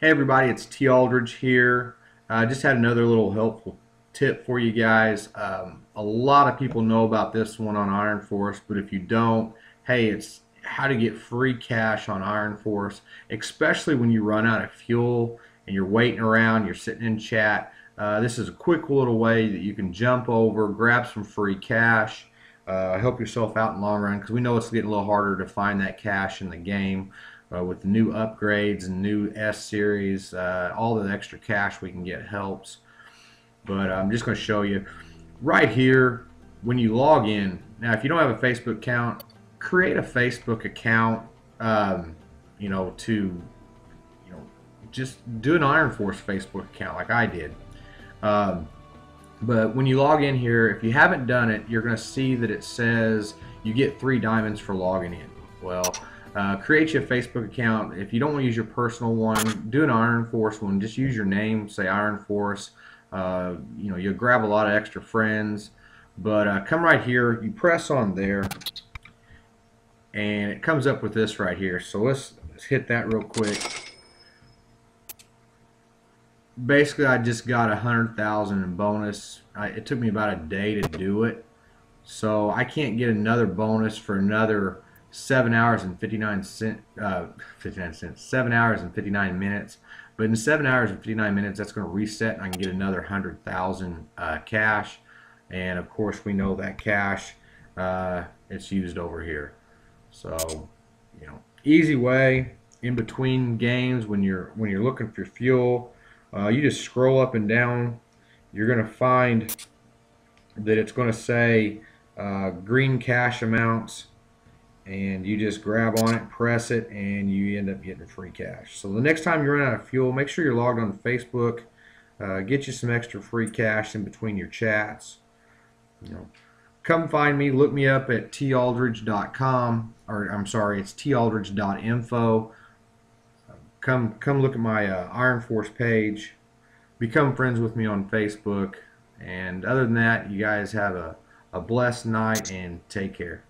Hey everybody, it's T. Aldridge here. I uh, just had another little helpful tip for you guys. Um, a lot of people know about this one on Iron Force, but if you don't, hey, it's how to get free cash on Iron Force, especially when you run out of fuel and you're waiting around, you're sitting in chat. Uh, this is a quick little way that you can jump over, grab some free cash, uh, help yourself out in the long run because we know it's getting a little harder to find that cash in the game uh, with new upgrades and new S series. Uh, all the extra cash we can get helps. But I'm just going to show you right here when you log in. Now, if you don't have a Facebook account, create a Facebook account. Um, you know to you know just do an Iron Force Facebook account like I did. Um, but when you log in here, if you haven't done it, you're going to see that it says you get three diamonds for logging in. Well, uh, create you a Facebook account. If you don't want to use your personal one, do an Iron Force one. Just use your name, say Iron Force. Uh, you know, you'll grab a lot of extra friends. But uh, come right here, you press on there, and it comes up with this right here. So let's, let's hit that real quick basically I just got a hundred thousand in bonus. I, it took me about a day to do it, so I can't get another bonus for another seven hours and 59 cent, uh, 59 cents, seven hours and 59 minutes. But in seven hours and 59 minutes, that's going to reset, and I can get another hundred thousand uh, cash. And of course, we know that cash uh, it's used over here. So, you know, easy way in between games when you're when you're looking for fuel uh, you just scroll up and down you're going to find that it's going to say uh, green cash amounts and you just grab on it press it and you end up getting free cash so the next time you run out of fuel make sure you're logged on Facebook uh, get you some extra free cash in between your chats you know come find me look me up at taldridge.com or I'm sorry it's taldridge.info come come look at my uh, Iron Force page. Become friends with me on Facebook. And other than that, you guys have a, a blessed night and take care.